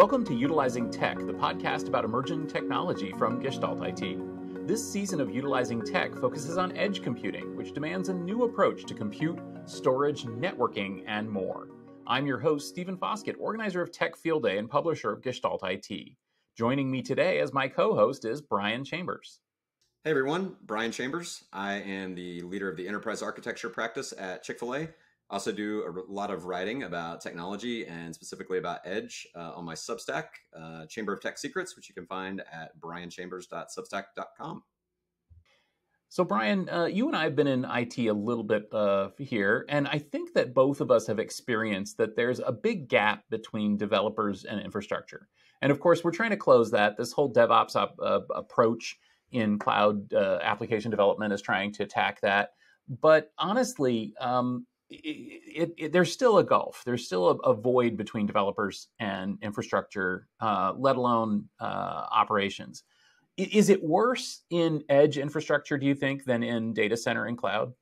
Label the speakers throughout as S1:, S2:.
S1: Welcome to Utilizing Tech, the podcast about emerging technology from Gestalt IT. This season of Utilizing Tech focuses on edge computing, which demands a new approach to compute, storage, networking, and more. I'm your host, Stephen Foskett, organizer of Tech Field Day and publisher of Gestalt IT. Joining me today as my co host is Brian Chambers.
S2: Hey everyone, Brian Chambers. I am the leader of the enterprise architecture practice at Chick fil A. Also do a lot of writing about technology and specifically about Edge uh, on my Substack, uh, Chamber of Tech Secrets, which you can find at brianchambers.substack.com.
S1: So, Brian, uh, you and I have been in IT a little bit uh, here, and I think that both of us have experienced that there's a big gap between developers and infrastructure. And of course, we're trying to close that. This whole DevOps op- uh, approach in cloud uh, application development is trying to attack that. But honestly, um, it, it, there's still a gulf. There's still a, a void between developers and infrastructure, uh, let alone uh, operations. Is it worse in edge infrastructure, do you think, than in data center and cloud?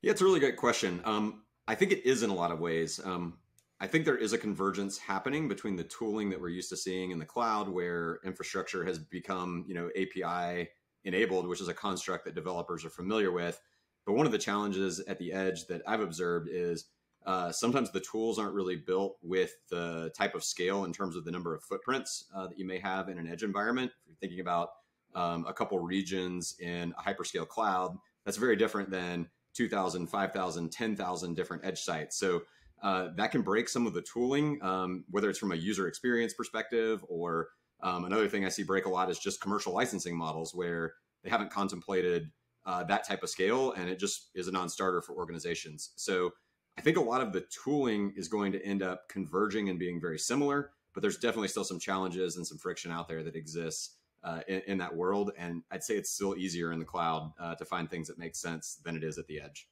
S2: Yeah, it's a really great question. Um, I think it is in a lot of ways. Um, I think there is a convergence happening between the tooling that we're used to seeing in the cloud, where infrastructure has become, you know, API enabled, which is a construct that developers are familiar with. But one of the challenges at the edge that I've observed is uh, sometimes the tools aren't really built with the type of scale in terms of the number of footprints uh, that you may have in an edge environment. If you're thinking about um, a couple regions in a hyperscale cloud, that's very different than 2,000, 5,000, 10,000 different edge sites. So uh, that can break some of the tooling, um, whether it's from a user experience perspective or um, another thing I see break a lot is just commercial licensing models where they haven't contemplated uh, that type of scale and it just is a non-starter for organizations. So I think a lot of the tooling is going to end up converging and being very similar, but there's definitely still some challenges and some friction out there that exists uh, in, in, that world. And I'd say it's still easier in the cloud uh, to find things that make sense than it is at the edge.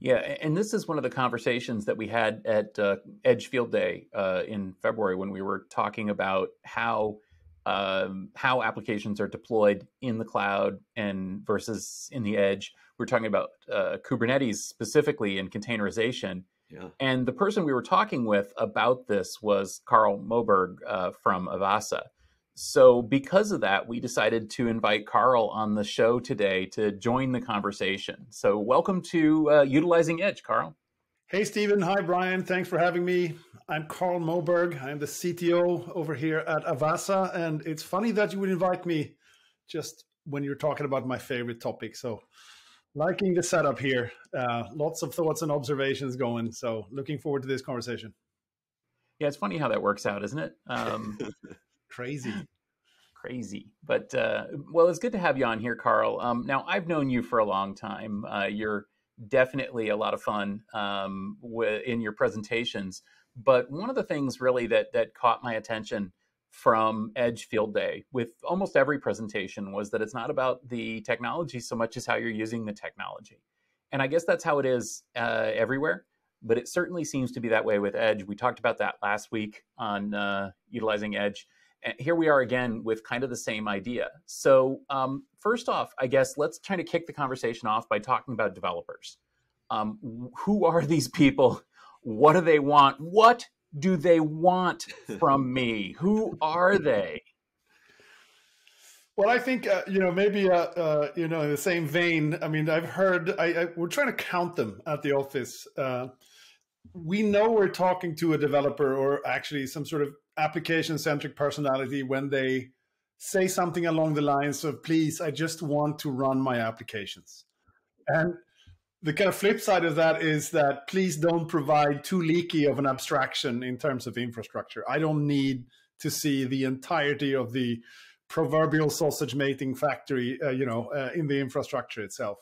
S1: Yeah, and this is one of the conversations that we had at uh, Edge Field Day uh, in February when we were talking about how um, how applications are deployed in the cloud and versus in the edge. We're talking about uh, Kubernetes specifically and containerization. Yeah. And the person we were talking with about this was Carl Moberg uh, from Avassa. So, because of that, we decided to invite Carl on the show today to join the conversation. So, welcome to uh, Utilizing Edge, Carl.
S3: Hey, Stephen. Hi, Brian. Thanks for having me. I'm Carl Moberg. I'm the CTO over here at Avassa. And it's funny that you would invite me just when you're talking about my favorite topic. So, liking the setup here. Uh, lots of thoughts and observations going. So, looking forward to this conversation.
S1: Yeah, it's funny how that works out, isn't it? Um,
S3: crazy
S1: crazy but uh, well it's good to have you on here carl um, now i've known you for a long time uh, you're definitely a lot of fun um, in your presentations. But one of the things really that that caught my attention from edge field day with almost every presentation was that it's not about the technology so much as how you're using the technology. And i guess that's how it is uh, everywhere but it certainly seems to be that way with edge. We talked about that last week on uh, utilizing edge and here we are again with kind of the same idea. So, um, first off, I guess let's try to kick the conversation off by talking about developers. Um, who are these people? What do they want? What do they want from me? Who are they?
S3: Well, I think uh, you know maybe uh, uh, you know in the same vein. I mean, I've heard I, I, we're trying to count them at the office. Uh, we know we're talking to a developer or actually some sort of application centric personality when they say something along the lines of, please, I just want to run my applications. And the kind of flip side of that is that please don't provide too leaky of an abstraction in terms of infrastructure. I don't need to see the entirety of the proverbial sausage making factory, uh, you know, uh, in the infrastructure itself.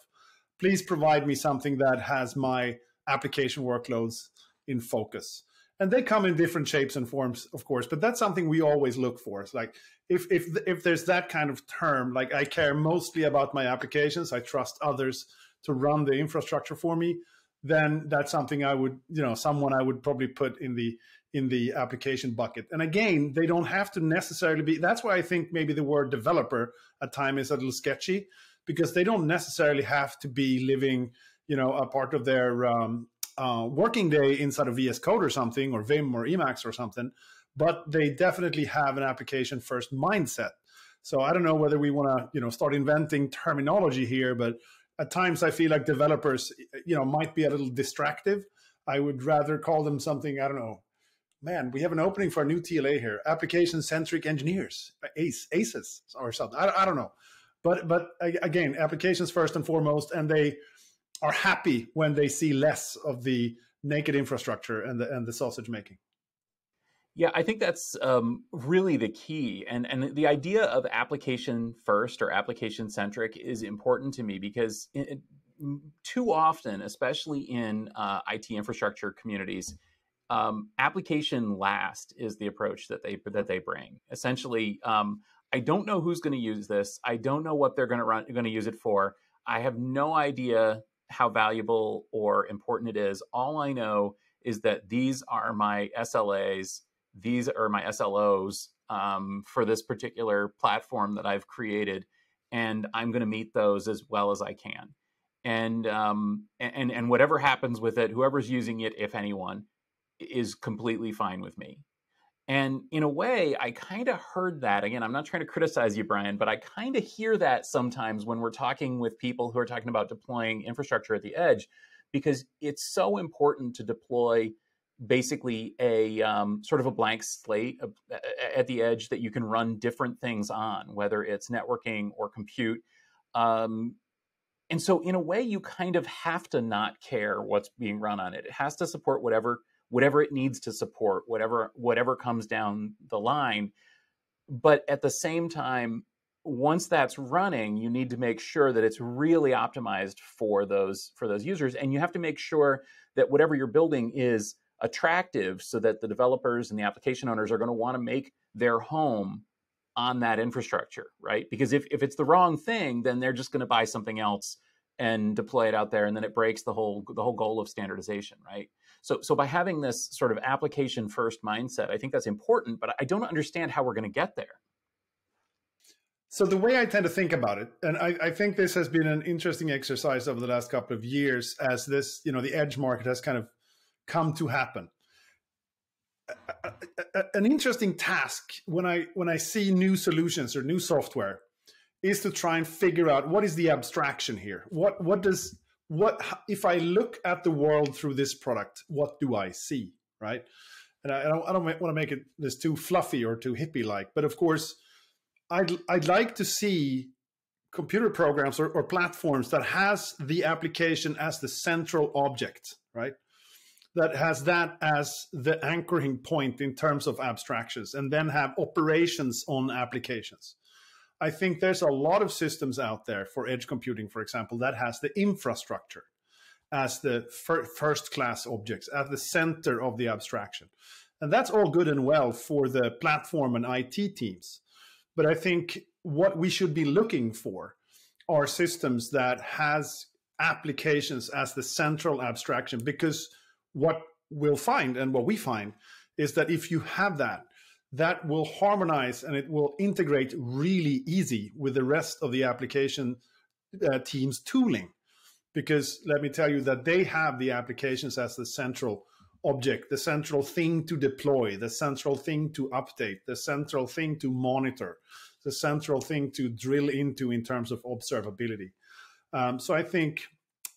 S3: Please provide me something that has my application workloads in focus and they come in different shapes and forms of course but that's something we always look for. It's like if if if there's that kind of term like i care mostly about my applications i trust others to run the infrastructure for me then that's something i would you know someone i would probably put in the in the application bucket. And again they don't have to necessarily be that's why i think maybe the word developer at time is a little sketchy because they don't necessarily have to be living you know a part of their um, uh, working day inside of VS Code or something, or Vim or Emacs or something, but they definitely have an application first mindset. So I don't know whether we want to, you know, start inventing terminology here, but at times I feel like developers, you know, might be a little distractive. I would rather call them something, I don't know, man, we have an opening for a new TLA here, application centric engineers, ACE, ACEs or something. I, I don't know. But, but again, applications first and foremost, and they are happy when they see less of the naked infrastructure and the, and the sausage making.
S1: Yeah, I think that's um, really the key, and and the idea of application first or application centric is important to me because it, too often, especially in uh, IT infrastructure communities, um, application last is the approach that they that they bring. Essentially, um, I don't know who's going to use this. I don't know what they're going to run going to use it for. I have no idea how valuable or important it is. All I know is that these are my SLAs. These are my SLOs um, for this particular platform that I've created, and I'm going to meet those as well as I can. And um, and and whatever happens with it, whoever's using it, if anyone, is completely fine with me. And in a way, I kind of heard that. Again, I'm not trying to criticize you, Brian, but I kind of hear that sometimes when we're talking with people who are talking about deploying infrastructure at the edge, because it's so important to deploy basically a um, sort of a blank slate at the edge that you can run different things on, whether it's networking or compute. Um, and so, in a way, you kind of have to not care what's being run on it. It has to support whatever whatever it needs to support, whatever whatever comes down the line. But at the same time, once that's running, you need to make sure that it's really optimized for those for those users, and you have to make sure that whatever you're building is attractive, so that the developers and the application owners are going to want to make their home on that infrastructure, right? Because if, if it's the wrong thing, then they're just going to buy something else and deploy it out there, and then it breaks the whole the whole goal of standardization, right? So, so by having this sort of application first mindset, I think that's important, but I don't understand how we're going to get there.
S3: So the way I tend to think about it, and I, I, think this has been an interesting exercise over the last couple of years as this, you know, the edge market has kind of come to happen. An interesting task when I when I see new solutions or new software is to try and figure out what is the abstraction here. What what does what if I look at the world through this product? What do I see, right? And I, I don't, I don't want to make it this too fluffy or too hippie like, but of course, I'd I'd like to see computer programs or, or platforms that has the application as the central object, right? That has that as the anchoring point in terms of abstractions, and then have operations on applications. I think there's a lot of systems out there for edge computing, for example, that has the infrastructure as the fir first class objects at the center of the abstraction. And that's all good and well for the platform and IT teams. But I think what we should be looking for are systems that has applications as the central abstraction because what we'll find and what we find is that if you have that that will harmonize and it will integrate really easy with the rest of the application uh, team's tooling. Because let me tell you that they have the applications as the central object, the central thing to deploy, the central thing to update, the central thing to monitor, the central thing to drill into in terms of observability. Um, so I think,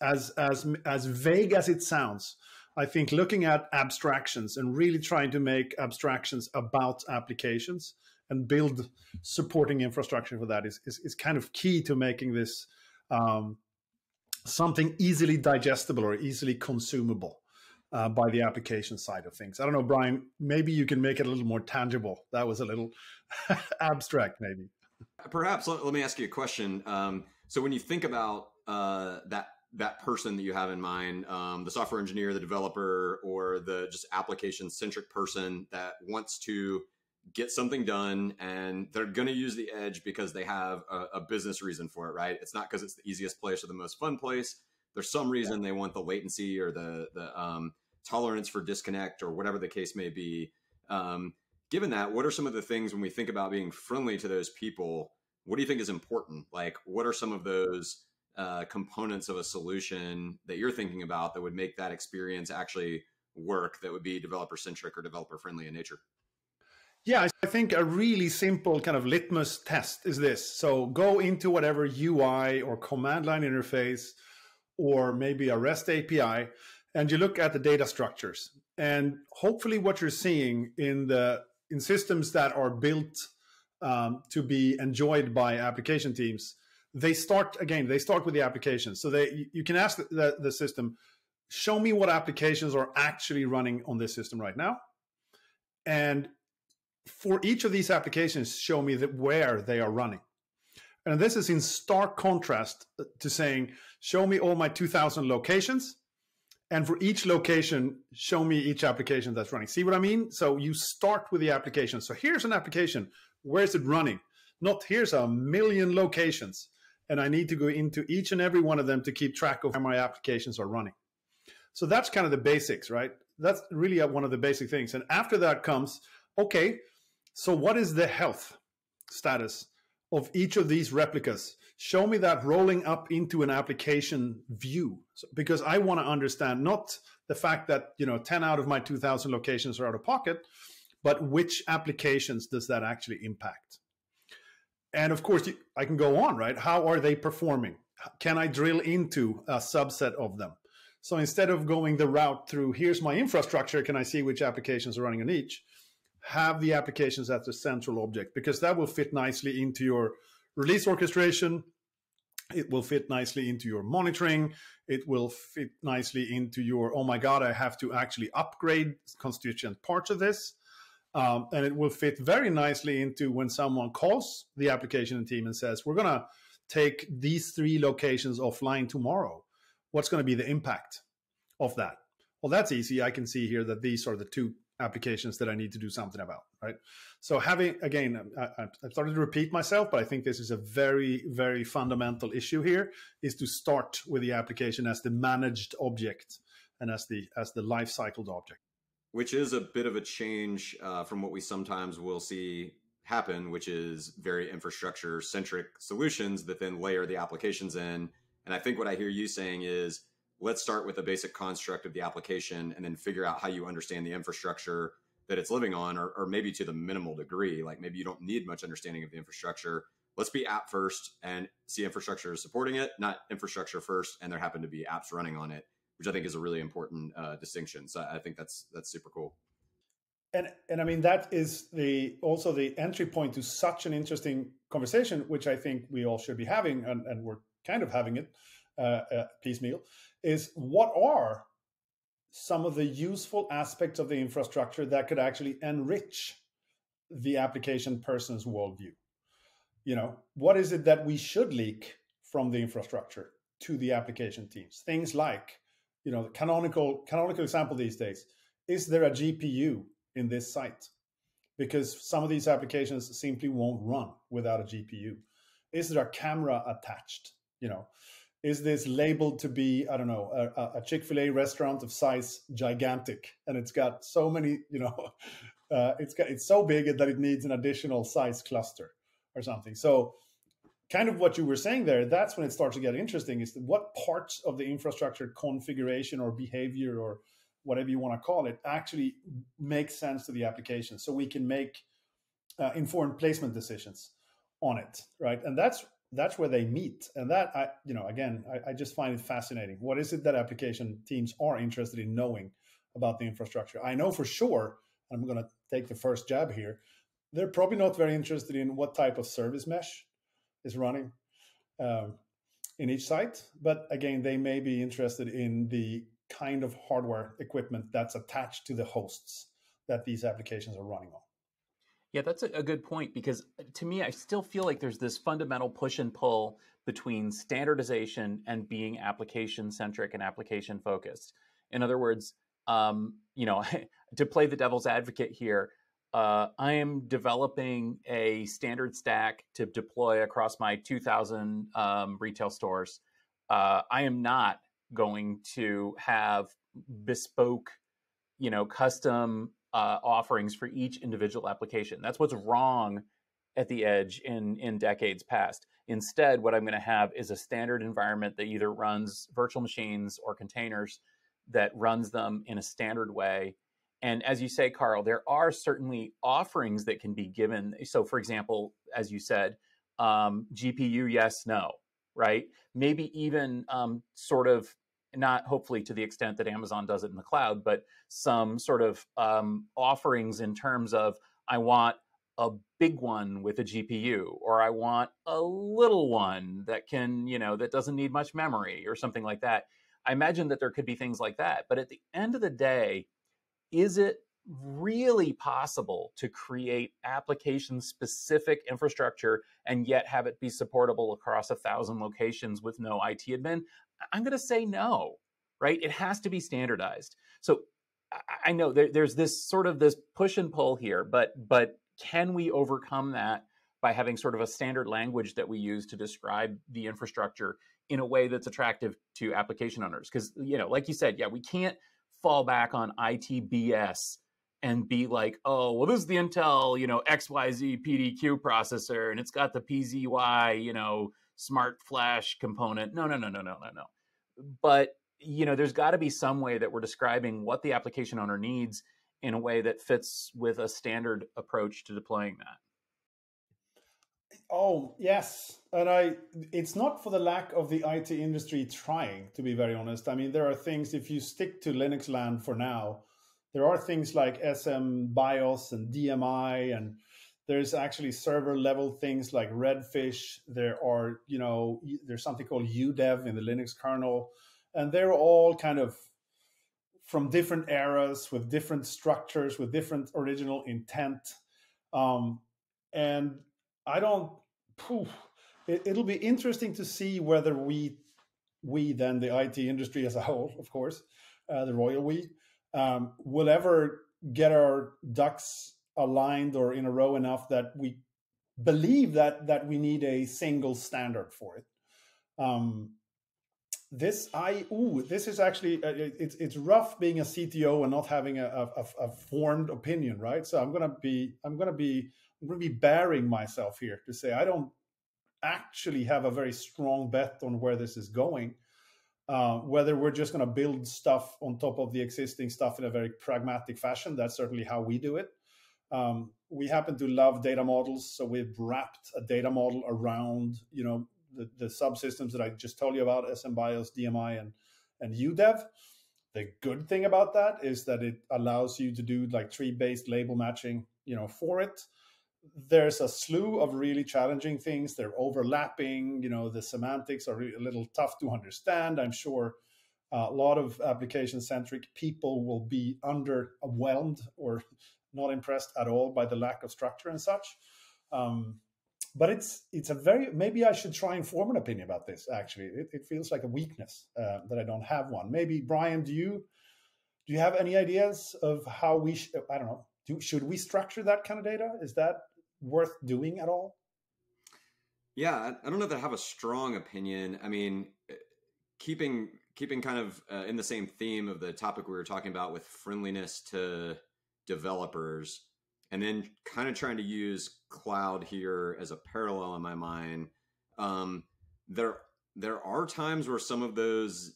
S3: as as as vague as it sounds, I think looking at abstractions and really trying to make abstractions about applications and build supporting infrastructure for that is, is, is kind of key to making this um, something easily digestible or easily consumable uh, by the application side of things. I don't know, Brian, maybe you can make it a little more tangible. That was a little abstract, maybe.
S2: Perhaps let, let, me ask you a question. Um, so when you think about uh, that that person that you have in mind, um, the software engineer, the developer, or the just application centric person that wants to get something done and they're going to use the edge because they have a, a, business reason for it, right? It's not because it's the easiest place or the most fun place. There's some reason yeah. they want the latency or the the um, tolerance for disconnect or whatever the case may be. Um, given that, what are some of the things when we think about being friendly to those people? What do you think is important? Like, what are some of those uh, components of a solution that you're thinking about that would make that experience actually work that would be developer centric or developer friendly in nature?
S3: Yeah, I think a really simple kind of litmus test is this. So go into whatever UI or command line interface or maybe a REST API and you look at the data structures. And hopefully what you're seeing in the in systems that are built um, to be enjoyed by application teams, they start again, they start with the application. So they you can ask the, the, the system, show me what applications are actually running on this system right now. And for each of these applications, show me that where they are running. And this is in stark contrast uh, to saying, show me all my 2000 locations. And for each location, show me each application that's running. See what I mean? So you start with the application. So here's an application. Where is it running? Not here's a million locations. And I need to go into each and every one of them to keep track of where my applications are running. So that's kind of the basics, right? That's really one of the basic things. And after that comes, okay, so what is the health status of each of these replicas? Show me that rolling up into an application view so, because I want to understand not the fact that, you know, 10 out of my 2000 locations are out of pocket, but which applications does that actually impact? And of course, I can go on, right? How are they performing? Can I drill into a subset of them? So instead of going the route through, here's my infrastructure, can I see which applications are running on each? Have the applications as the central object because that will fit nicely into your release orchestration. It will fit nicely into your monitoring. It will fit nicely into your, oh my God, I have to actually upgrade constituent parts of this. Um, and it will fit very nicely into when someone calls the application team and says, we're going to take these three locations offline tomorrow what's going to be the impact of that? Well, that's easy. I can see here that these are the two applications that I need to do something about, right? So having, again, I, I started to repeat myself, but I think this is a very, very fundamental issue here is to start with the application as the managed object and as the, as the life cycled object.
S2: Which is a bit of a change uh, from what we sometimes will see happen, which is very infrastructure centric solutions that then layer the applications in and I think what I hear you saying is let's start with the basic construct of the application and then figure out how you understand the infrastructure that it's living on, or, or maybe to the minimal degree. Like maybe you don't need much understanding of the infrastructure. Let's be app first and see infrastructure supporting it, not infrastructure first, and there happen to be apps running on it, which I think is a really important uh, distinction. So I think that's that's super cool.
S3: And and I mean that is the also the entry point to such an interesting conversation, which I think we all should be having, and, and we're kind of having it uh, uh, piecemeal, is what are some of the useful aspects of the infrastructure that could actually enrich the application person's worldview? You know, what is it that we should leak from the infrastructure to the application teams? Things like, you know, canonical canonical example these days. Is there a GPU in this site? Because some of these applications simply won't run without a GPU. Is there a camera attached? you know is this labeled to be i don't know a, a chick-fil-a restaurant of size gigantic and it's got so many you know uh, it's got it's so big that it needs an additional size cluster or something so kind of what you were saying there that's when it starts to get interesting is what parts of the infrastructure configuration or behavior or whatever you want to call it actually make sense to the application so we can make uh, informed placement decisions on it right? And that's that's where they meet and that i you know again I, I, just find it fascinating. What is it that application teams are interested in knowing about the infrastructure? I know for sure i'm going to take the first jab here they're probably not very interested in what type of service mesh is running um, in each site but again they may be interested in the kind of hardware equipment that's attached to the hosts that these applications are running on
S1: yeah, that's a, good point because uh, to me, I still feel like there's this fundamental push and pull between standardization and being application centric and application focused. In other words, um, you know, to play the devil's advocate here, uh, I am developing a standard stack to deploy across my 2,000 um, retail stores. Uh, I am not going to have bespoke, you know, custom uh, offerings for each individual application. That's what's wrong at the edge in in decades past. Instead, what I'm going to have is a standard environment that either runs virtual machines or containers that runs them in a standard way. And as you say, Carl, there are certainly offerings that can be given. So, for example, as you said, um, GPU, yes, no, right? Maybe even um, sort of not hopefully to the extent that Amazon does it in the cloud, but some sort of um, offerings in terms of I want a big one with a GPU, or I want a little one that can, you know, that doesn't need much memory or something like that. I imagine that there could be things like that. But at the end of the day, is it really possible to create application specific infrastructure and yet have it be supportable across a thousand locations with no IT admin? I'm going to say no, right? It has to be standardized. So I know there's this sort of this push and pull here, but but can we overcome that by having sort of a standard language that we use to describe the infrastructure in a way that's attractive to application owners? Because you know, like you said, yeah, we can't fall back on ITBS and be like, oh, well, this is the Intel, you know, XYZ PDQ processor, and it's got the PZY, you know, smart flash component. No, no, no, no, no, no, no. But you know, there's got to be some way that we're describing what the application owner needs in a way that fits with a standard approach to deploying that.
S3: Oh yes, and I. It's not for the lack of the IT industry trying. To be very honest, I mean there are things. If you stick to Linux land for now, there are things like SM BIOS and DMI, and there's actually server level things like Redfish. There are, you know, there's something called UDEV in the Linux kernel, and they're all kind of from different eras with different structures, with different original intent. Um, and I don't. Poof, it, it'll be interesting to see whether we, we then the IT industry as a whole, of course, uh, the royal we, um, will ever get our ducks aligned or in a row enough that we believe that that we need a single standard for it. Um, this I ooh, this is actually uh, it's it's rough being a CTO and not having a, a, a, formed opinion, right? So I'm gonna be I'm gonna be I'm gonna be bearing myself here to say I don't actually have a very strong bet on where this is going. Uh, whether we're just going to build stuff on top of the existing stuff in a very pragmatic fashion, that's certainly how we do it. Um, we happen to love data models, so we've wrapped a data model around, you know, the, the subsystems that I just told you about, SMBIOS, DMI, and and UDEV. The good thing about that is that it allows you to do like tree-based label matching, you know, for it there's a slew of really challenging things. They're overlapping. You know, the semantics are a little tough to understand. I'm sure uh, a lot of application centric people will be underwhelmed or not impressed at all by the lack of structure and such. Um, but it's it's a very maybe I should try and form an opinion about this. Actually, it, it feels like a weakness uh, that I don't have one. Maybe Brian, do you do you have any ideas of how we? Sh- I don't know. Do, should we structure that kind of data? Is that worth doing at all?
S2: Yeah, I don't know that I have a strong opinion. I mean, eh, keeping keeping kind of uh, in the same theme of the topic we were talking about with friendliness to developers, and then kind of trying to use cloud here as a parallel in my mind. Um, there there are times where some of those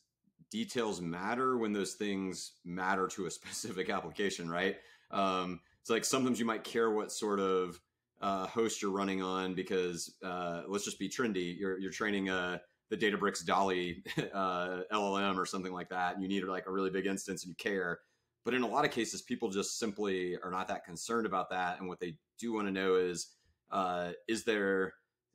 S2: details matter when those things matter to a specific application, right? Um, it's like sometimes you might care what sort of uh, host you're running on because uh, let's just be trendy. You're you're training uh, the Databricks uh, LLM or something like that. And you need like a really big instance and you care. But in a lot of cases, people just simply are not that concerned about that. And what they do want to know is, uh, is there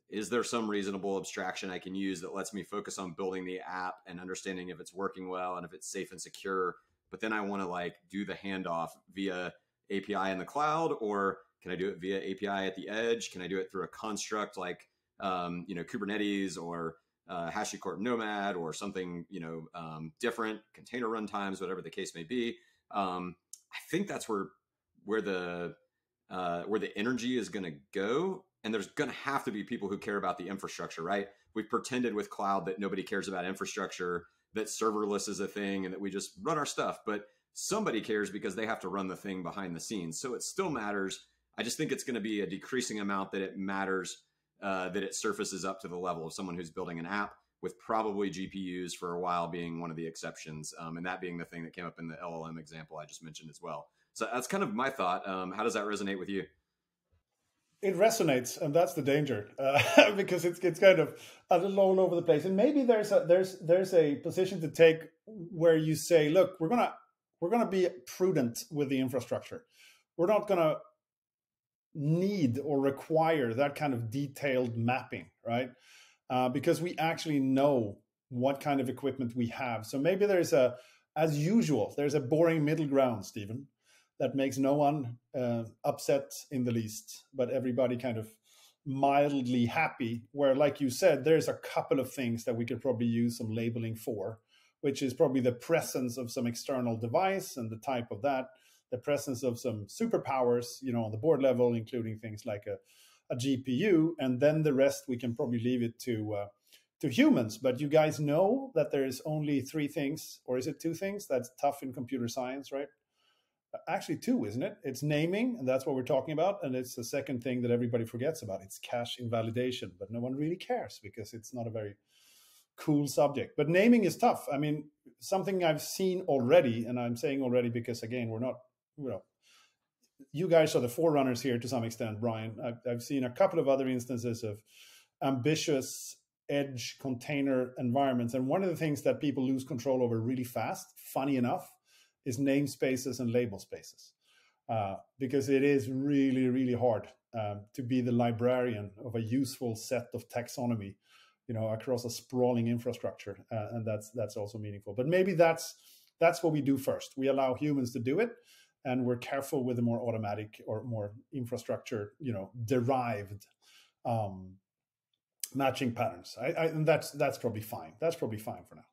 S2: is there some reasonable abstraction I can use that lets me focus on building the app and understanding if it's working well and if it's safe and secure? But then I want to like do the handoff via API in the cloud or can I do it via API at the edge? Can I do it through a construct like um, you know Kubernetes or uh, HashiCorp Nomad or something you know um, different container runtimes, whatever the case may be? Um, I think that's where where the uh, where the energy is going to go, and there's going to have to be people who care about the infrastructure, right? We've pretended with cloud that nobody cares about infrastructure, that serverless is a thing, and that we just run our stuff, but somebody cares because they have to run the thing behind the scenes. So it still matters I just think it's going to be a decreasing amount that it matters uh, that it surfaces up to the level of someone who's building an app with probably GPUs for a while being one of the exceptions, um, and that being the thing that came up in the LLM example I just mentioned as well. So that's kind of my thought. Um, how does that resonate with you?
S3: It resonates, and that's the danger uh, because it's it's kind of a little all over the place. And maybe there's a there's there's a position to take where you say, look, we're gonna we're gonna be prudent with the infrastructure. We're not gonna need or require that kind of detailed mapping, right? Uh, because we actually know what kind of equipment we have. So maybe there's a, as usual, there's a boring middle ground, Stephen, that makes no one uh, upset in the least, but everybody kind of mildly happy. Where, like you said, there's a couple of things that we could probably use some labeling for, which is probably the presence of some external device and the type of that the presence of some superpowers, you know, on the board level, including things like a, a GPU, and then the rest we can probably leave it to uh, to humans. But you guys know that there is only three things, or is it two things? That's tough in computer science, right? Actually, two, isn't it? It's naming, and that's what we're talking about, and it's the second thing that everybody forgets about. It's cache invalidation, but no one really cares because it's not a very cool subject. But naming is tough. I mean, something I've seen already, and I'm saying already because again, we're not you know, you guys are the forerunners here to some extent, Brian. I've, I've seen a couple of other instances of ambitious edge container environments. And one of the things that people lose control over really fast, funny enough, is namespaces and label spaces. Uh, because it is really, really hard um, to be the librarian of a useful set of taxonomy, you know, across a sprawling infrastructure, uh, and that's that's also meaningful. But maybe that's that's what we do first. We allow humans to do it, and we're careful with the more automatic or more infrastructure, you know, derived um, matching patterns. I, I, and that's that's probably fine. That's probably fine for now.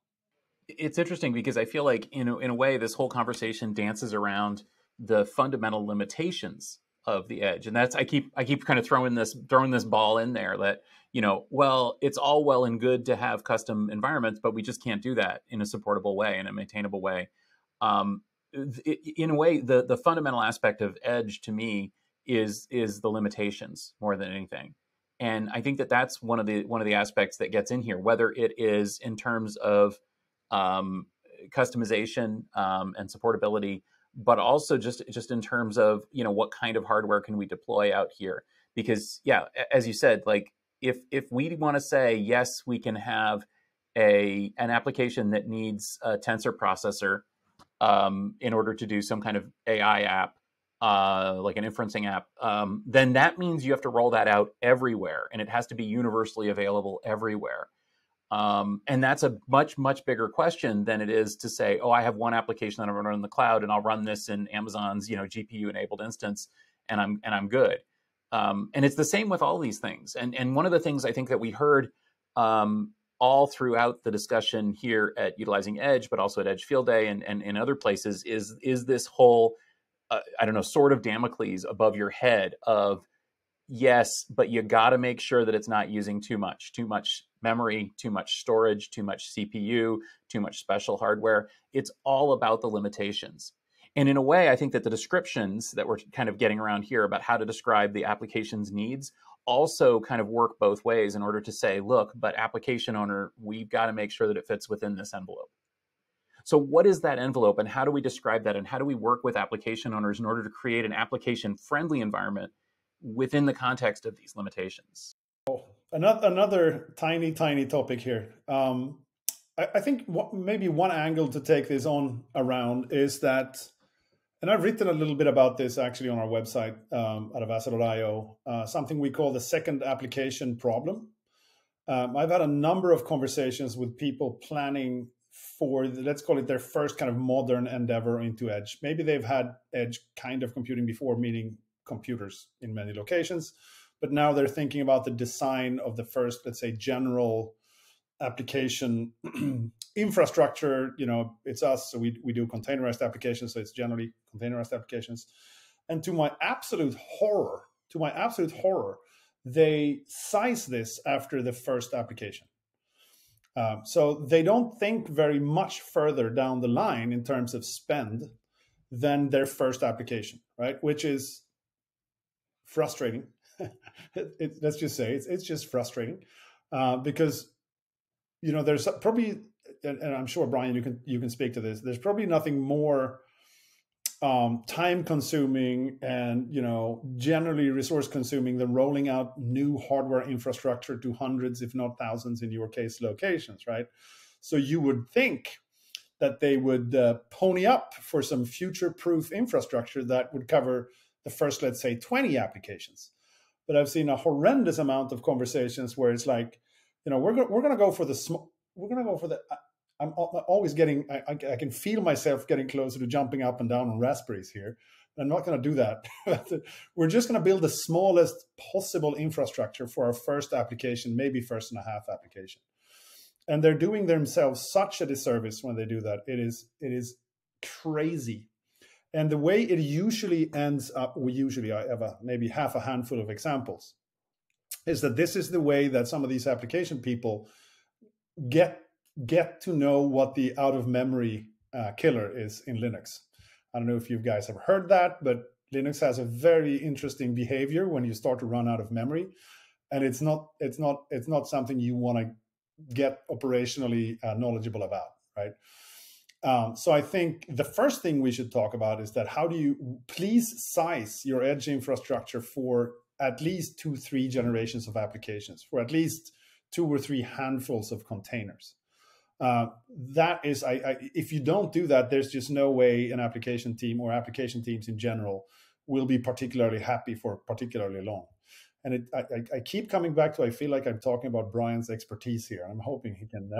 S1: It's interesting because I feel like in a, in a way this whole conversation dances around the fundamental limitations of the edge, and that's I keep I keep kind of throwing this throwing this ball in there that you know well it's all well and good to have custom environments, but we just can't do that in a supportable way in a maintainable way. Um, in a way, the the fundamental aspect of edge to me is is the limitations more than anything, and I think that that's one of the one of the aspects that gets in here, whether it is in terms of um, customization um, and supportability, but also just just in terms of you know what kind of hardware can we deploy out here? Because yeah, as you said, like if if we want to say yes, we can have a an application that needs a tensor processor um, in order to do some kind of AI app, uh, like an inferencing app, um, then that means you have to roll that out everywhere, and it has to be universally available everywhere. Um, and that's a much much bigger question than it is to say, oh, I have one application that I'm running in the cloud, and I'll run this in Amazon's you know GPU enabled instance, and I'm and I'm good. Um, and it's the same with all these things. And and one of the things I think that we heard um, all throughout the discussion here at utilizing edge but also at edge field day and, and in other places is is this whole uh, i don't know sort of damocles above your head of yes but you got to make sure that it's not using too much too much memory too much storage too much cpu too much special hardware. It's all about the limitations. And in a way i think that the descriptions that we're kind of getting around here about how to describe the application's needs also kind of work both ways in order to say, look, but application owner, we've got to make sure that it fits within this envelope. So, what is that envelope, and how do we describe that, and how do we work with application owners in order to create an application friendly environment within the context of these limitations?
S3: Oh, another, another tiny, tiny topic here. Um, I, I think what, maybe one angle to take this on around is that and I've written a little bit about this actually on our website um, at avassa.io, uh, something we call the second application problem. Um, I've had a number of conversations with people planning for, let's call it their first kind of modern endeavor into Edge. Maybe they've had Edge kind of computing before, meaning computers in many locations, but now they're thinking about the design of the first, let's say, general application infrastructure you know it's us so we, we do containerized applications so it's generally containerized applications. And to my absolute horror to my absolute horror they size this after the first application. Um, so they don't think very much further down the line in terms of spend than their first application right? Which is frustrating. it, it, let's just say it's it's just frustrating uh, because you know there's probably and, and, I'm sure Brian you can you can speak to this. There's probably nothing more um, time consuming and you know generally resource consuming than rolling out new hardware infrastructure to hundreds if not thousands in your case locations right so you would think that they would uh, pony up for some future proof infrastructure that would cover the first let's say 20 applications but i've seen a horrendous amount of conversations where it's like you know we're, go- we're going to go for the small we're going to go for the I'm always getting, I, I, can feel myself getting closer to jumping up and down on raspberries here. I'm not going to do that. We're just going to build the smallest possible infrastructure for our first application, maybe first and a half application. And they're doing themselves such a disservice when they do that. It is, it is crazy. And the way it usually ends up, we usually I have a, maybe half a handful of examples, is that this is the way that some of these application people get get to know what the out of memory uh, killer is in Linux. I don't know if you guys have heard that, but Linux has a very interesting behavior when you start to run out of memory, and it's not it's not it's not something you want to get operationally uh, knowledgeable about, right? Um, so I think the first thing we should talk about is that how do you please size your edge infrastructure for at least two, three generations of applications, for at least two or three handfuls of containers. Uh, that is, I, I, if you don't do that, there's just no way an application team or application teams in general will be particularly happy for particularly long. And it, I, I, keep coming back to, I feel like I'm talking about Brian's expertise here. I'm hoping he can.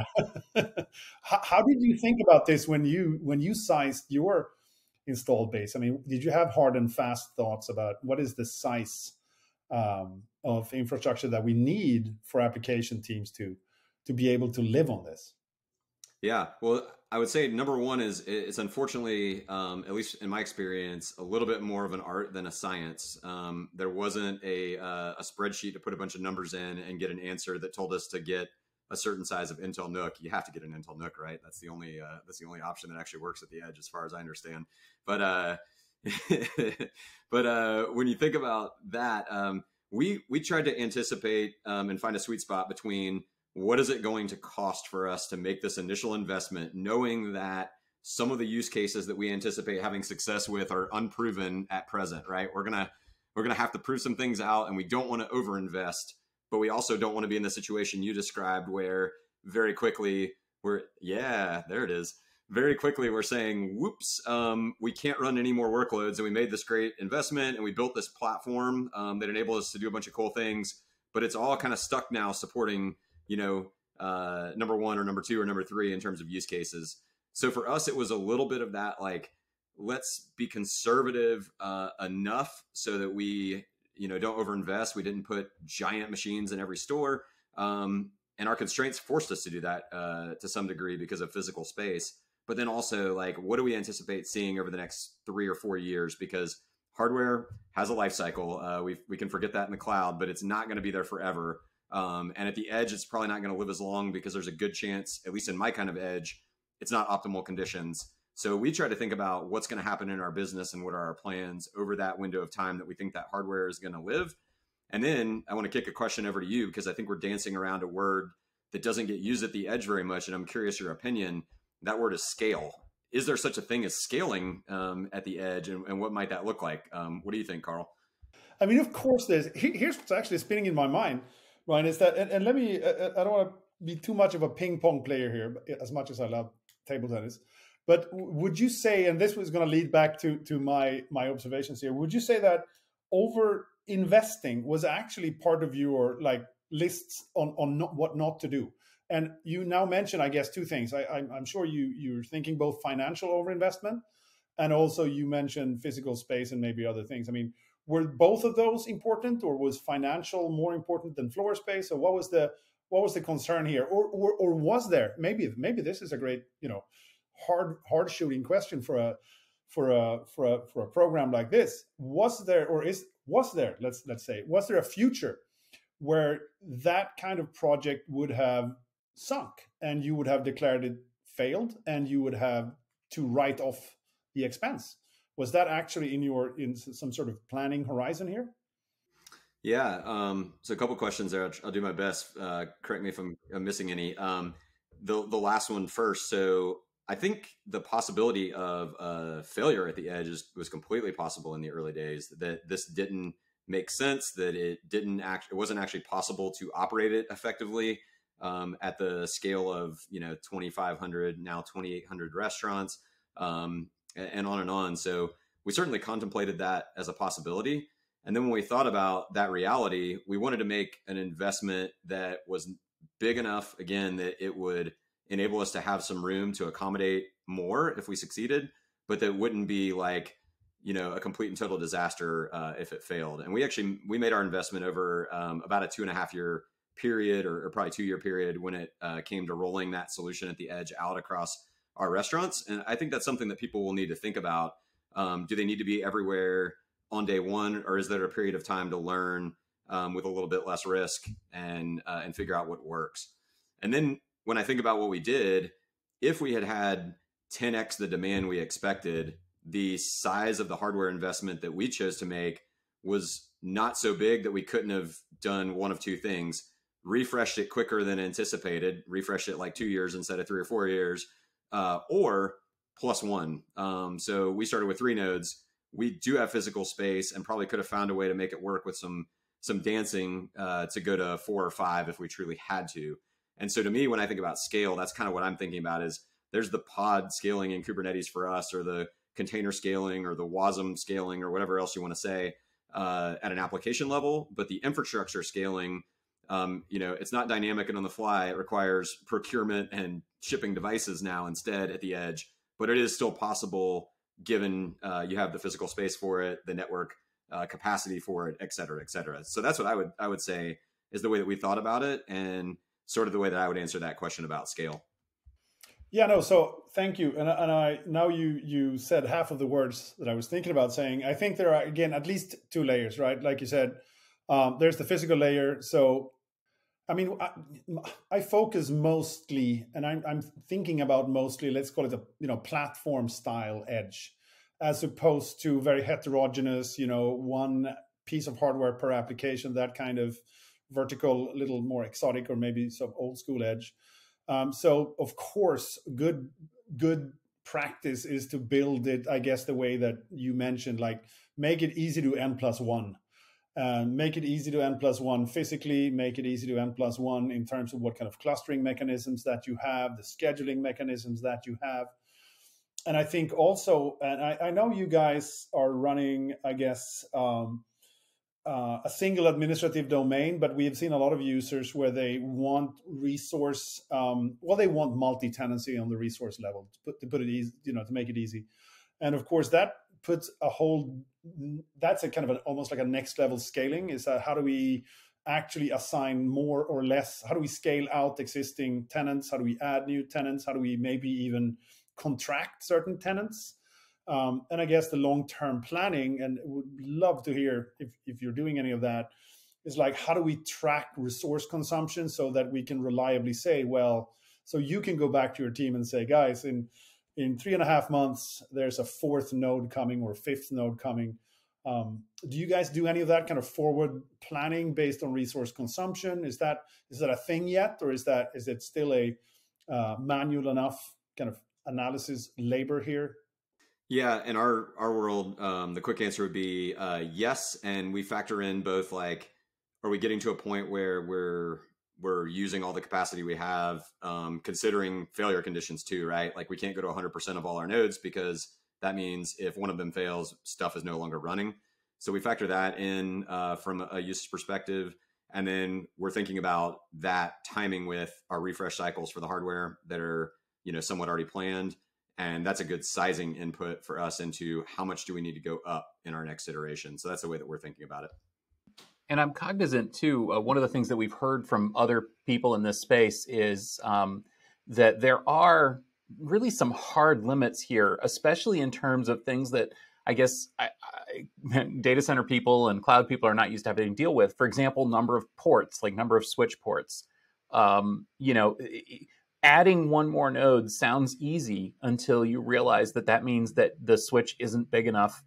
S3: Uh, how, how, did you think about this when you when you sized your installed base? I mean, did you have hard and fast thoughts about what is the size um, of infrastructure that we need for application teams to to be able to live on this?
S2: Yeah, well, I would say number one is it's unfortunately, um, at least in my experience, a little bit more of an art than a science. Um, there wasn't a, uh, a spreadsheet to put a bunch of numbers in and get an answer that told us to get a certain size of Intel NUC. You have to get an Intel NUC, right? That's the only uh, that's the only option that actually works at the edge, as far as I understand. But uh, but uh, when you think about that, um, we we tried to anticipate um, and find a sweet spot between what is it going to cost for us to make this initial investment, knowing that some of the use cases that we anticipate having success with are unproven at present, right? We're gonna we're gonna have to prove some things out, and we don't want to overinvest, but we also don't want to be in the situation you described where very quickly we're yeah, there it is. Very quickly we're saying, whoops, um, we can't run any more workloads, and we made this great investment, and we built this platform um, that enabled us to do a bunch of cool things, but it's all kind of stuck now supporting you know, uh, number one or number two or number three in terms of use cases. So for us, it was a little bit of that, like, let's be conservative uh, enough so that we, you know, don't overinvest. We didn't put giant machines in every store. Um, and our constraints forced us to do that uh, to some degree because of physical space. But then also, like, what do we anticipate seeing over the next three or four years? Because hardware has a life cycle. Uh, we we can forget that in the cloud, but it's not going to be there forever. Um, and at the edge, it's probably not going to live as long because there's a good chance, at least in my kind of edge, it's not optimal conditions. So we try to think about what's going to happen in our business and what are our plans over that window of time that we think that hardware is going to live. And then I want to kick a question over to you because I think we're dancing around a word that doesn't get used at the edge very much. And I'm curious your opinion. That word is scale. Is there such a thing as scaling um, at the edge, and, and, what might that look like? Um, what do you think, Carl?
S3: I mean, of course, there's here's what's actually spinning in my mind Right, is that, and, and let me, uh, uh, I don't want to be too much of a ping pong player here, as much as I love table tennis. But would you say, and this was going to lead back to to my my observations here, would you say that over investing was actually part of your like lists on on not, what not to do? And you now mention, I guess, two things. I, I'm, I'm sure you you're thinking both financial overinvestment, and also you mentioned physical space and maybe other things. I mean, were both of those important or was financial more important than floor space? Or what was the what was the concern here? Or or, or was there maybe maybe this is a great you know hard hard shooting question for a for a for a for a program like this. Was there or is was there let's let's say was there a future where that kind of project would have sunk and you would have declared it failed and you would have to write off the expense was that actually in your in some sort of planning horizon here?
S2: Yeah. Um, so a couple questions there. I'll, do my best. Uh, correct me if I'm, I'm missing any. Um, the the last one first. So I think the possibility of failure at the edge is, was completely possible in the early days. That this didn't make sense. That it didn't act. It wasn't actually possible to operate it effectively um, at the scale of you know 2,500 now 2,800 restaurants, um, and on and on. So we certainly contemplated that as a possibility. And then when we thought about that reality, we wanted to make an investment that was big enough, again, that it would enable us to have some room to accommodate more if we succeeded, but that wouldn't be like, you know, a complete and total disaster uh, if it failed. And we actually we made our investment over um, about a two and a half year period, or, or probably two year period, when it uh, came to rolling that solution at the edge out across our restaurants. And I think that's something that people will need to think about. Um, do they need to be everywhere? on day one, or is there a period of time to learn um, with a little bit less risk and uh, and figure out what works? And then when I think about what we did, if we had had 10x the demand we expected, the size of the hardware investment that we chose to make was not so big that we couldn't have done one of two things refreshed it quicker than anticipated, refreshed it like two years instead of three or four years, uh, or plus one. Um, so we started with three nodes we do have physical space and probably could have found a way to make it work with some some dancing uh, to go to four or five if we truly had to. And so to me, when I think about scale, that's kind of what I'm thinking about is there's the pod scaling in Kubernetes for us or the container scaling or the WASM scaling or whatever else you want to say uh, at an application level. But the infrastructure scaling, um, you know, it's not dynamic and on the fly. It requires procurement and shipping devices now instead at the edge, but it is still possible given uh, you have the physical space for it, the network uh, capacity for it, et cetera, et cetera. So that's what I would I would say is the way that we thought about it, and sort of the way that I would answer that question about scale.
S3: Yeah, no. So thank you, and, and I now you you said half of the words that I was thinking about saying. I think there are again at least two layers, right? Like you said, um, there's the physical layer. So I mean, I, I, focus mostly, and I'm, I'm thinking about mostly, let's call it a you know platform style edge, as opposed to very heterogeneous, you know, one piece of hardware per application, that kind of vertical, little more exotic, or maybe some old school edge. Um, so, of course, good good practice is to build it, I guess, the way that you mentioned, like make it easy to n plus one um, make it easy to n plus one physically, make it easy to n plus one in terms of what kind of clustering mechanisms that you have, the scheduling mechanisms that you have. And I think also, and I, I know you guys are running, I guess, um, uh, a single administrative domain, but we have seen a lot of users where they want resource, um, well, they want multi-tenancy on the resource level to put, to put it easy, you know, to make it easy. And of course, that puts a whole that's a kind of an almost like a next level scaling is that how do we actually assign more or less how do we scale out existing tenants? How do we add new tenants? How do we maybe even contract certain tenants? Um, and i guess the long term planning and would love to hear if, if you're doing any of that is like how do we track resource consumption so that we can reliably say well so you can go back to your team and say guys in in three and a half months, there's a fourth node coming or fifth node coming. Um, do you guys do any of that kind of forward planning based on resource consumption? Is that is that a thing yet, or is that is it still a uh, manual enough kind of analysis labor here?
S2: Yeah, in our our world, um, the quick answer would be uh, yes, and we factor in both like, are we getting to a point where we're we're using all the capacity we have, um, considering failure conditions too, right? Like we can't go to 100% of all our nodes because that means if one of them fails, stuff is no longer running. So we factor that in uh, from a usage perspective. And then we're thinking about that timing with our refresh cycles for the hardware that are, you know, somewhat already planned. And that's a good sizing input for us into how much do we need to go up in our next iteration. So that's the way that we're thinking about it.
S1: And I'm cognizant too. Uh, one of the things that we've heard from other people in this space is um, that there are really some hard limits here, especially in terms of things that I guess I, I, data center people and cloud people are not used to having to deal with. For example, number of ports, like number of switch ports. Um, you know, adding one more node sounds easy until you realize that that means that the switch isn't big enough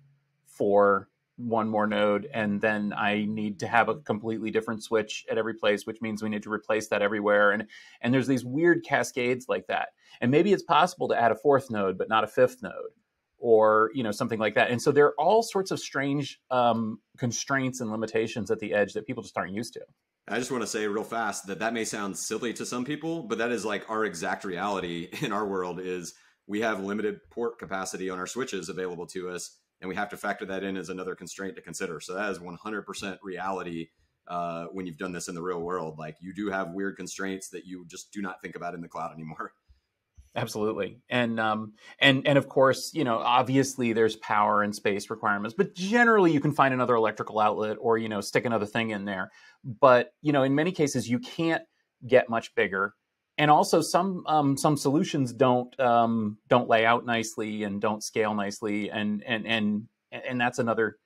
S1: for one more node and then I need to have a completely different switch at every place, which means we need to replace that everywhere. And and there's these weird cascades like that. And maybe it's possible to add a fourth node, but not a fifth node, or you know something like that. And so there are all sorts of strange um, constraints and limitations at the edge that people just aren't used to.
S2: I just want to say real fast that that may sound silly to some people, but that is like our exact reality in our world is we have limited port capacity on our switches available to us and we have to factor that in as another constraint to consider. So that is 100% reality uh, when you've done this in the real world. Like you do have weird constraints that you just do not think about in the cloud anymore.
S1: Absolutely, and um, and and of course, you know, obviously there's power and space requirements, but generally you can find another electrical outlet or you know stick another thing in there. But you know, in many cases, you can't get much bigger and also some um, some solutions don't um, don't lay out nicely and don't scale nicely, and and and and that's another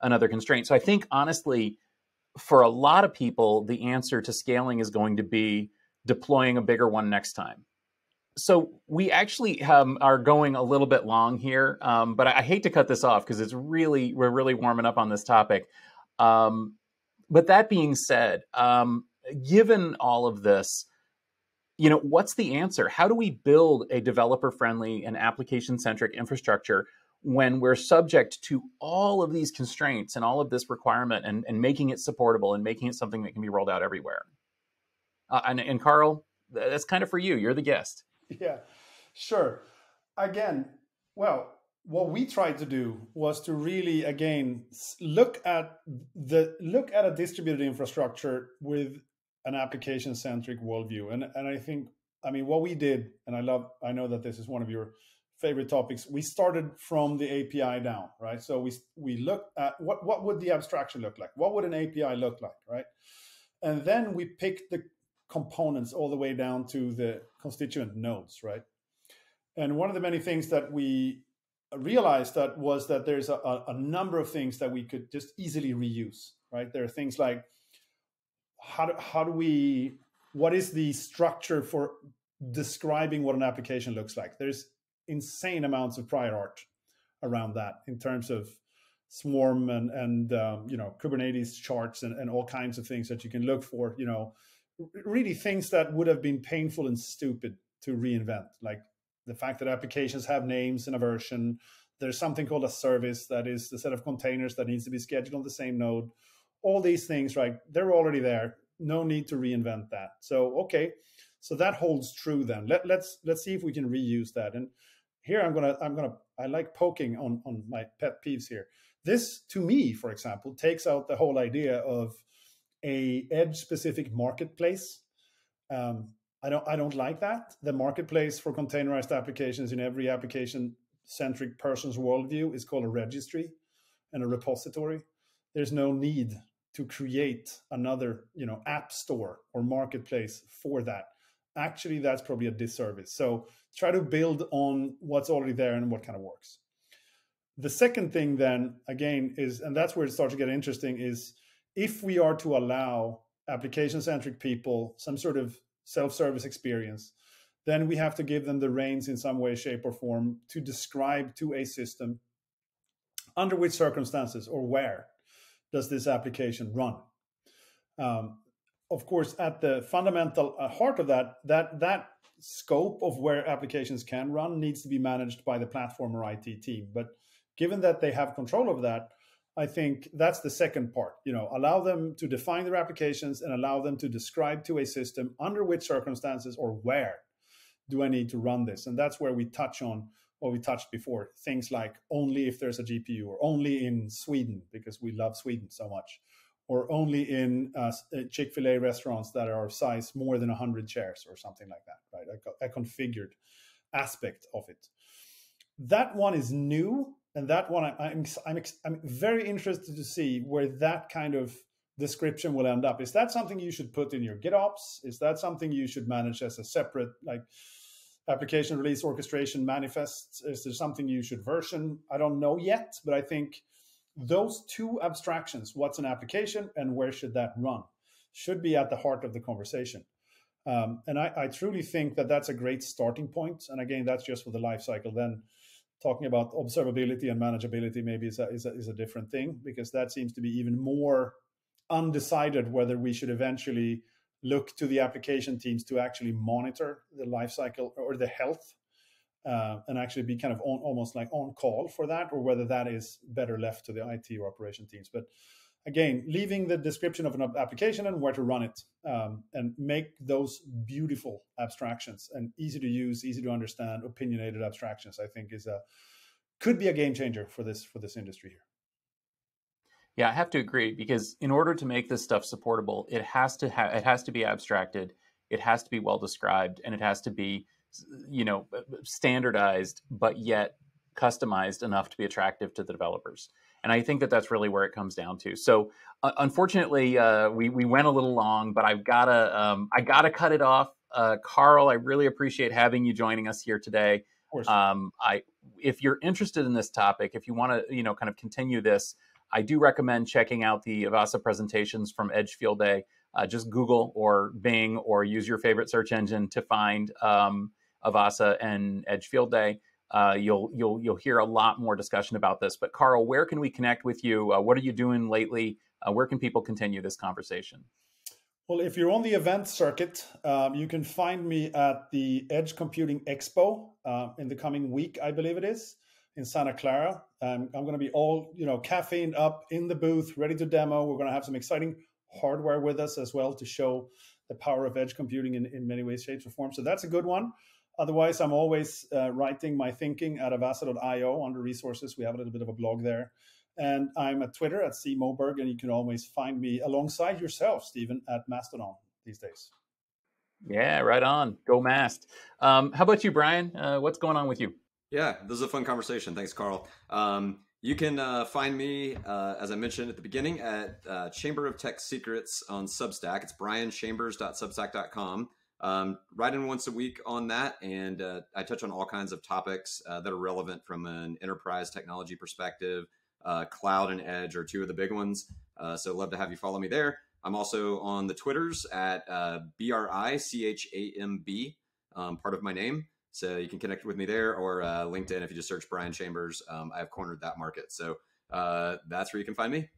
S1: another constraint. So I think honestly, for a lot of people, the answer to scaling is going to be deploying a bigger one next time. So we actually um, are going a little bit long here, um, but I, I, hate to cut this off because it's really we're really warming up on this topic. Um, but that being said, um, given all of this, you know what's the answer? How do we build a developer friendly and application centric infrastructure when we're subject to all of these constraints and all of this requirement and, and making it supportable and making it something that can be rolled out everywhere? Uh, and, and carl that's kind of for you. You're the guest.
S3: Yeah sure. Again well what we tried to do was to really again look at the look at a distributed infrastructure with an application centric worldview. And and I think I mean what we did, and I love I know that this is one of your favorite topics. We started from the API down, right? So we we looked at what what would the abstraction look like? What would an API look like, right? And then we picked the components all the way down to the constituent nodes, right? And one of the many things that we realized that was that there's a, a number of things that we could just easily reuse, right? There are things like how do, how do we what is the structure for describing what an application looks like? There's insane amounts of prior art around that in terms of swarm and and um, you know kubernetes charts and, and all kinds of things that you can look for you know really things that would have been painful and stupid to reinvent like the fact that applications have names in a version. There's something called a service that is the set of containers that needs to be scheduled on the same node all these things, right? They're already there. No need to reinvent that. So okay, so that holds true then. Let, let's let's see if we can reuse that. And here I'm gonna I'm gonna I like poking on on my pet peeves here. This to me, for example, takes out the whole idea of a edge specific marketplace. Um, I don't I don't like that. The marketplace for containerized applications in every application centric person's worldview is called a registry and a repository. There's no need to create another you know app store or marketplace for that. Actually that's probably a disservice. So try to build on what's already there and what kind of works. The second thing then again is and that's where it starts to get interesting is if we are to allow application centric people some sort of self-service experience then we have to give them the reins in some way shape or form to describe to a system under which circumstances or where does this application run? Um, of course, at the fundamental uh, heart of that, that that scope of where applications can run needs to be managed by the platform or IT team. But given that they have control of that, I think that's the second part. You know, allow them to define their applications and allow them to describe to a system under which circumstances or where do I need to run this, and that's where we touch on what we touched before things like only if there's a gpu or only in sweden because we love sweden so much or only in uh, uh chick-fil-a restaurants that are size more than 100 chairs or something like that right? A, a configured aspect of it. That one is new and that one I, I'm, I'm, I'm very interested to see where that kind of description will end up. Is that something you should put in your gitops is that something you should manage as a separate like application release orchestration manifests? Is there something you should version? I don't know yet, but I think those two abstractions, what's an application and where should that run, should be at the heart of the conversation. Um, and I, I, truly think that that's a great starting point. And again, that's just for the life cycle. Then talking about observability and manageability maybe is a, is a, is a different thing because that seems to be even more undecided whether we should eventually look to the application teams to actually monitor the life cycle or the health uh, and actually be kind of on, almost like on call for that or whether that is better left to the IT or operation teams. But again leaving the description of an application and where to run it um, and make those beautiful abstractions and easy to use easy to understand opinionated abstractions i think is a could be a game changer for this for this industry here
S1: yeah i have to agree because in order to make this stuff supportable it has to have it has to be abstracted it has to be well described and it has to be you know standardized but yet customized enough to be attractive to the developers and I think that that's really where it comes down to. So, uh, unfortunately, uh, we we went a little long, but I've gotta um, I gotta cut it off. Uh, Carl, I really appreciate having you joining us here today. Um, I if you're interested in this topic, if you want to you know kind of continue this, I do recommend checking out the Avassa presentations from Edge Field Day. Uh, just Google or Bing or use your favorite search engine to find um, Avassa and Edge Field Day uh, you'll you'll you'll hear a lot more discussion about this. But Carl, where can we connect with you? Uh, what are you doing lately? Uh, where can people continue this conversation?
S3: Well, if you're on the event circuit, um, you can find me at the Edge Computing Expo uh, in the coming week, I believe it is, in Santa Clara. Um, I'm going to be all you know caffeined up in the booth, ready to demo. We're going to have some exciting hardware with us as well to show the power of edge computing in, in many ways, shapes, or forms. So that's a good one. Otherwise, I'm always uh, writing my thinking at avassa.io under resources. We have a little bit of a blog there. And I'm at Twitter at C Moberg, and you can always find me alongside yourself, Stephen, at Mastodon these days.
S1: Yeah, right on. Go Mast. Um, how about you, Brian? Uh, what's going on with you?
S2: Yeah, this is a fun conversation. Thanks, Carl. Um, you can uh, find me, uh, as I mentioned at the beginning, at uh, Chamber of Tech Secrets on Substack. It's brianchambers.substack.com. Um, write in once a week on that, and uh, I touch on all kinds of topics uh, that are relevant from an enterprise technology perspective. Uh, cloud and edge are two of the big ones. So love to have you follow me there. I'm also on the Twitters at B R I C H A M B, um, part of my name. So you can connect with me there or uh, LinkedIn if you just search Brian Chambers. Um, I've cornered that market. So that's where you can find me.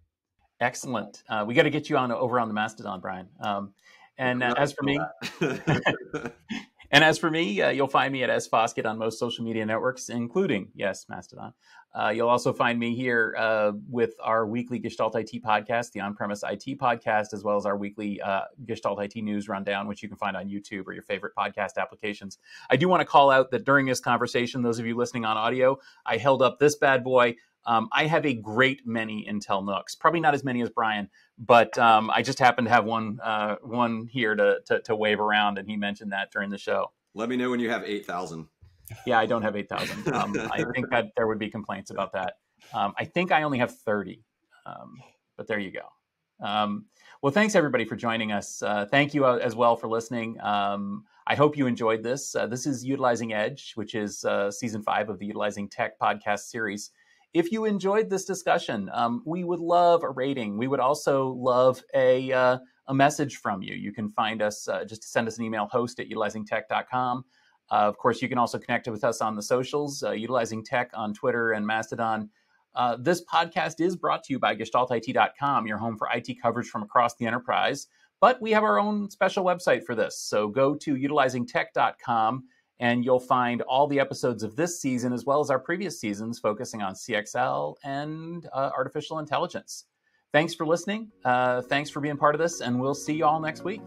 S1: Excellent. we got to get you on over on the Mastodon, Brian. Um, and uh, as for me, and as for me, uh, you'll find me at S Foskett on most social media networks, including yes, Mastodon. Uh, you'll also find me here uh, with our weekly Gestalt IT podcast, the on-premise IT podcast, as well as our weekly uh, Gestalt IT news rundown, which you can find on YouTube or your favorite podcast applications. I do want to call out that during this conversation, those of you listening on audio, I held up this bad boy. Um, I have a great many Intel NUCs, probably not as many as Brian, but um, I just happen to have one uh, one here to, to, to wave around, and he mentioned that during the show.
S2: Let me know when you have eight thousand.
S1: Yeah, I don't have eight thousand. Um, I think that there would be complaints about that. Um, I think I only have thirty, um, but there you go. Um, well, thanks everybody for joining us. Uh, thank you uh, as well for listening. I hope you enjoyed this. Uh, this is Utilizing Edge, which is uh, season five of the Utilizing Tech podcast series. If you enjoyed this discussion, um, we would love a rating. We would also love a, uh, a message from you. You can find us uh, just send us an email host at utilizingtech.com. Uh, of course, you can also connect with us on the socials, uh, utilizing tech on Twitter and Mastodon. Uh, this podcast is brought to you by gestaltit.com, your home for IT coverage from across the enterprise. But we have our own special website for this. So go to utilizingtech.com and you'll find all the episodes of this season as well as our previous seasons focusing on CXL and uh, artificial intelligence. Thanks for listening. Uh, thanks for being part of this, and we'll see you all next week.